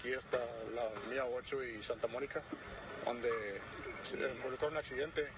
aquí está la Mía 8 y Santa Mónica, donde se involucró un accidente.